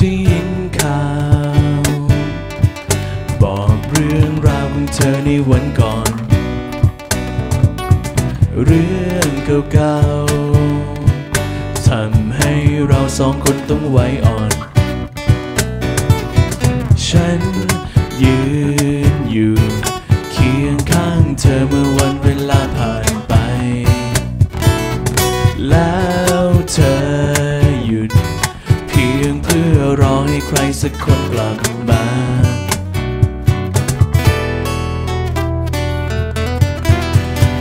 ที่ยินข่าว บอกเรื่องราวของเธอในวันก่อน เรื่องเก่าๆทำให้เราสองคนต้องไว้อ่อน ฉันยืน สักคนกลับมา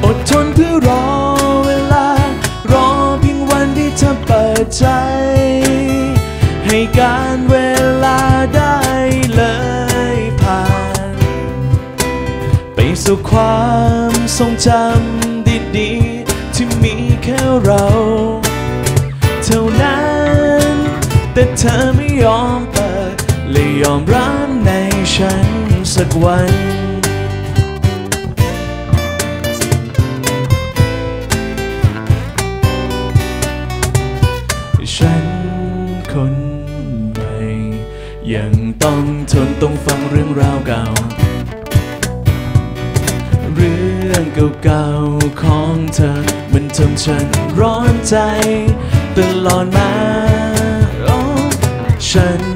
อดทนเพื่อรอเวลา รอเพียงวันที่เธอเปิดใจ ให้การเวลาได้เลยผ่าน ไปสู่ความทรงจำดีๆ ที่มีแค่เรา เท่านั้น แต่เธอไม่ยอมเปิ ดเลยยอมรับในฉันสักวันฉันคนใหม่ยังต้องทนต้องฟังเรื่องราวเก่า เรื่องเก่าๆของเธอ มันทำฉันร้อนใจตลอดมาโอ้ฉัน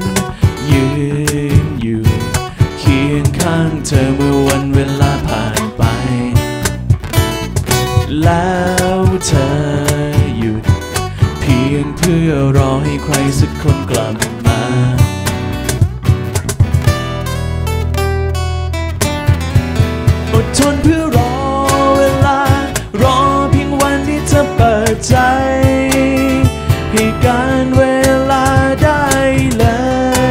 แล้วเธอหยุด เพียงเพื่อรอให้ใครสักคนกลับมาอดทนเพื่อรอเวลา รอเพียงวันที่เธอเปิดใจ ให้การเวลาได้เล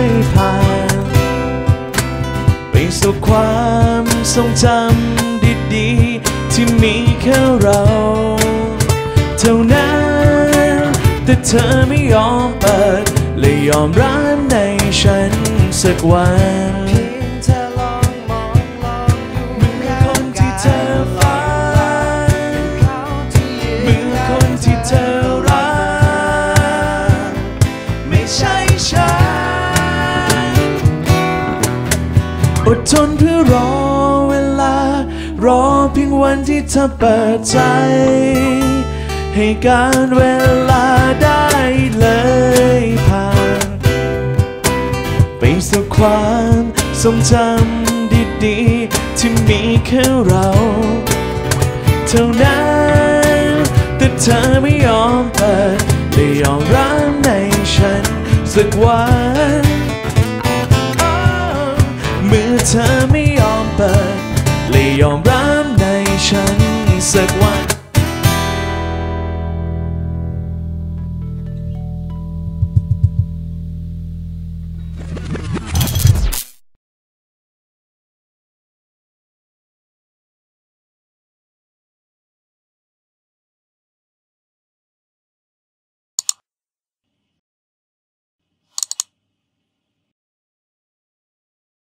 ยผ่านไปสู่ความทรงจำดีๆ ที่มีแค่เรา เท่านั้น แต่เธอไม่ยอมเปิดเลยยอมรับในฉันสักวันเพียงเธอลองมองลองดูเหมือนคนที่เธอฝันเหมือนคนที่เธอรักไม่ใช่ฉันอดทนเพื่อรอ รอเพียงวันที่เธอเปิดใจ ให้การเวลาได้เลยผ่าน ไปสู่ความทรงจำดีๆ ที่มีแค่เรา เท่านั้น แต่เธอไม่ยอมเปิดเลยยอมรับในฉันสักวัน เมื่อเธอไม่ ยอมรับในฉันสักวัน